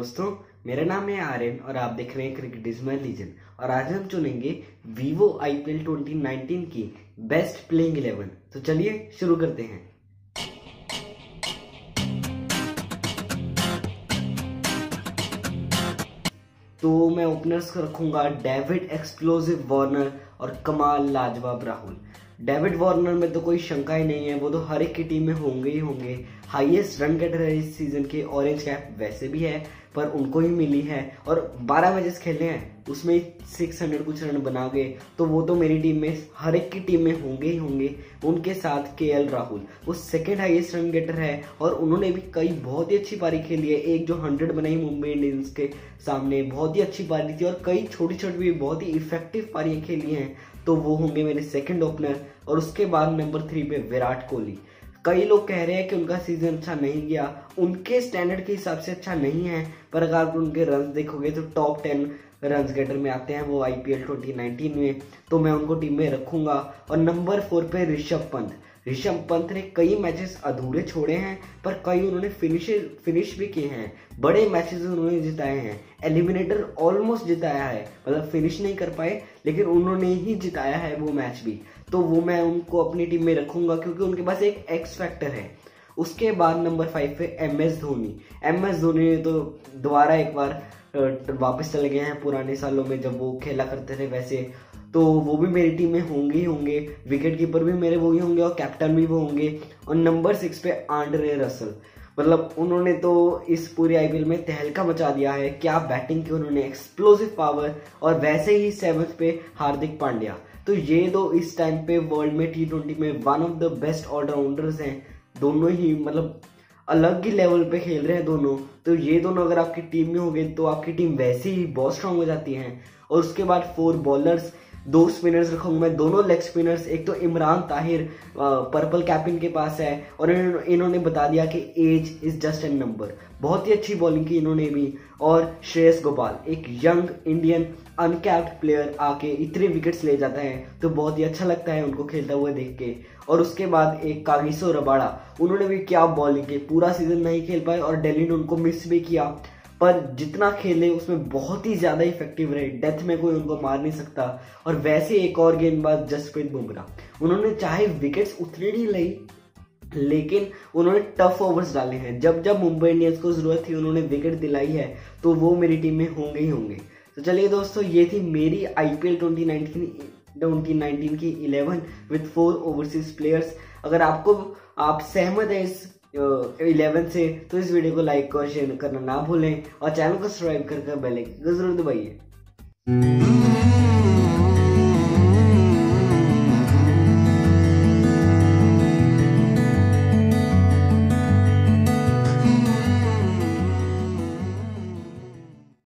दोस्तों, मेरा नाम है आर्यन और आप देख रहे हैं क्रिकेट इज़ माई लीजन और आज हम चुनेंगे वीवो आईपीएल 2019 की बेस्ट प्लेइंग 11 तो चलिए शुरू करते हैं। तो मैं ओपनर्स रखूँगा डेविड एक्सप्लोसिव वार्नर और कमाल लाजवाब राहुल डेविड वार्नर में तो कोई शंका ही नहीं है, वो तो हर एक की टीम में होंगे ही होंगे। हाईएस्ट रन गेटर है इस सीज़न के ऑरेंज कैप वैसे भी है, पर उनको ही मिली है। और 12 मैचेस खेले हैं, उसमें 600 कुछ रन बना गए तो वो तो मेरी टीम में, हर एक की टीम में होंगे ही होंगे, उनके साथ के राहुल वो सेकेंड हाईएस्ट रन गेटर है, और उन्होंने भी कई बहुत ही अच्छी पारी खेली है। एक जो हंड्रेड बनाई मुंबई इंडियंस के सामने, बहुत ही अच्छी पारी थी, और कई छोटी छोटी भी, बहुत ही इफ़ेक्टिव पारियाँ खेली हैं। तो वो होंगे मेरे सेकंड ओपनर और उसके बाद नंबर थ्री पे विराट कोहली। कई लोग कह रहे हैं कि उनका सीज़न अच्छा नहीं गया। उनके स्टैंडर्ड के हिसाब से अच्छा नहीं है, पर अगर आप उनके रन देखोगे तो टॉप टेन रन गेटर में आते हैं, वो आई पी में। तो मैं उनको टीम में रखूँगा। और नंबर फोर पे ऋषभ पंत। ऋषभ पंत ने कई मैचेस अधूरे छोड़े हैं, पर कई उन्होंने फिनिश फिनिश भी किए हैं। बड़े मैचेस उन्होंने जिताए हैं। एलिमिनेटर ऑलमोस्ट जिताया है। मतलब फिनिश नहीं कर पाए, लेकिन उन्होंने ही जिताया है वो मैच भी। तो वो मैं उनको अपनी टीम में रखूँगा, क्योंकि उनके पास एक एक्स फैक्टर है। उसके बाद नंबर फाइव पे M S Dhoni. M S Dhoni ने तो दोबारा एक बार वापस चले गए हैं पुराने सालों में जब वो खेला करते थे, वैसे तो वो भी मेरी टीम में होंगे ही होंगे। विकेट कीपर भी मेरे वो ही होंगे और कैप्टन भी वो होंगे। और नंबर सिक्स पे आंड्रे रसल मतलब उन्होंने तो इस पूरी आईपीएल में तहलका मचा दिया है। क्या बैटिंग की उन्होंने एक्सप्लोसिव पावर और वैसे ही सेवंथ पे हार्दिक पांड्या। तो ये दो इस टाइम पे वर्ल्ड में टी ट्वेंटी में one of the best all rounders हैं। दोनों ही मतलब अलग ही लेवल पे खेल रहे हैं दोनों। तो ये दोनों अगर आपकी टीम में हो गए तो आपकी टीम वैसे ही बहुत स्ट्रांग हो जाती है। और उसके बाद फोर बॉलर्स दो स्पिनर्स रखूँगा मैं, दोनों लेग स्पिनर्स एक तो इमरान ताहिर पर्पल कैप के पास है, और इन्होंने बता दिया कि age is just a number बहुत ही अच्छी बॉलिंग की इन्होंने भी, और श्रेयस गोपाल, एक यंग इंडियन अनकैप्ड प्लेयर आके इतने विकेट्स ले जाता है तो बहुत ही अच्छा लगता है उनको खेलता हुआ देख के। और उसके बाद एक कागिसो रबाड़ा, उन्होंने भी क्या बॉलिंग की, पूरा सीज़न नहीं खेल पाए, और डेली ने उनको मिस भी किया। पर जितना खेले, उसमें बहुत ही ज़्यादा इफ़ेक्टिव रहे। डेथ में कोई उनको मार नहीं सकता। और वैसे एक और गेंदबाज जसप्रीत बुमराह उन्होंने चाहे विकेट्स उतनी नहीं ली लेकिन उन्होंने टफ ओवर्स डाले हैं। जब जब मुंबई इंडियंस को ज़रूरत थी, उन्होंने विकेट दिलाई है तो वो मेरी टीम में होंगे ही होंगे। तो चलिए दोस्तों, ये थी मेरी आई आईपीएल 2019 2019 की eleven with four overseas players अगर आपको, आप सहमत है इस इलेवन से तो इस वीडियो को लाइक और शेयर करना ना भूलें और चैनल को सब्सक्राइब कर बेल आइकन ज़रूर दबाइए।